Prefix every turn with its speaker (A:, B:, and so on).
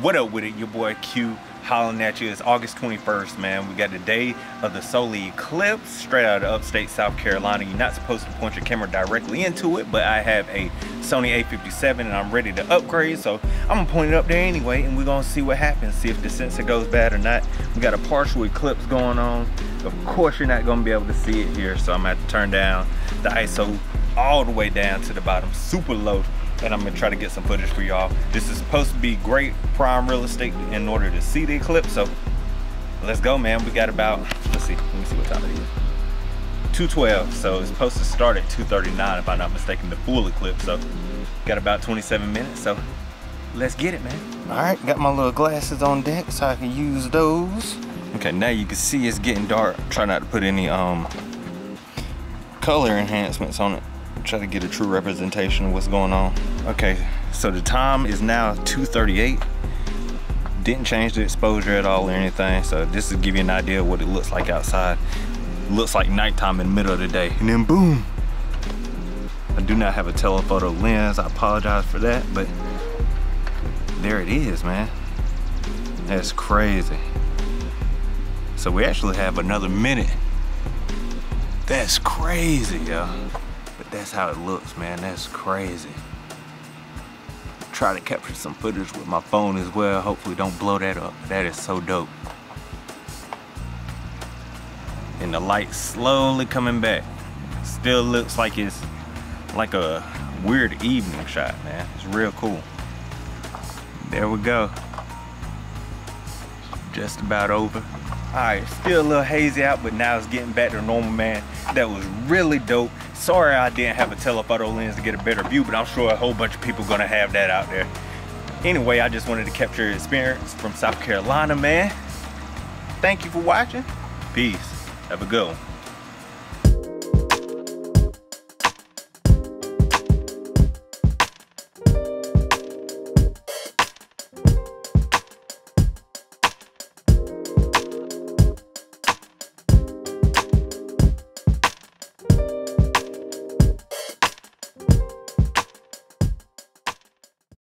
A: what up with it? Your boy Q hollering at you. It's August 21st, man. We got the day of the solar eclipse straight out of upstate South Carolina. You're not supposed to point your camera directly into it, but I have a Sony a57 and I'm ready to upgrade. So I'm gonna point it up there anyway and we're gonna see what happens. See if the sensor goes bad or not. We got a partial eclipse going on. Of course you're not gonna be able to see it here. So I'm gonna have to turn down the ISO all the way down to the bottom, super low and I'm gonna try to get some footage for y'all. This is supposed to be great prime real estate in order to see the eclipse, so let's go, man. We got about, let's see, let me see what time it is. 212, so it's supposed to start at 239 if I'm not mistaken, the full eclipse, so got about 27 minutes, so let's get it, man. All right, got my little glasses on deck so I can use those. Okay, now you can see it's getting dark. Try not to put any um color enhancements on it try to get a true representation of what's going on. Okay, so the time is now 2.38. Didn't change the exposure at all or anything, so this is give you an idea of what it looks like outside. looks like nighttime in the middle of the day, and then boom. I do not have a telephoto lens, I apologize for that, but there it is, man. That's crazy. So we actually have another minute. That's crazy, yo that's how it looks, man. That's crazy. Try to capture some footage with my phone as well. Hopefully don't blow that up. That is so dope. And the light slowly coming back. Still looks like it's like a weird evening shot, man. It's real cool. There we go. Just about over. All right, still a little hazy out, but now it's getting back to normal, man. That was really dope. Sorry I didn't have a telephoto lens to get a better view, but I'm sure a whole bunch of people gonna have that out there. Anyway, I just wanted to capture experience from South Carolina, man. Thank you for watching. Peace. Have a good one.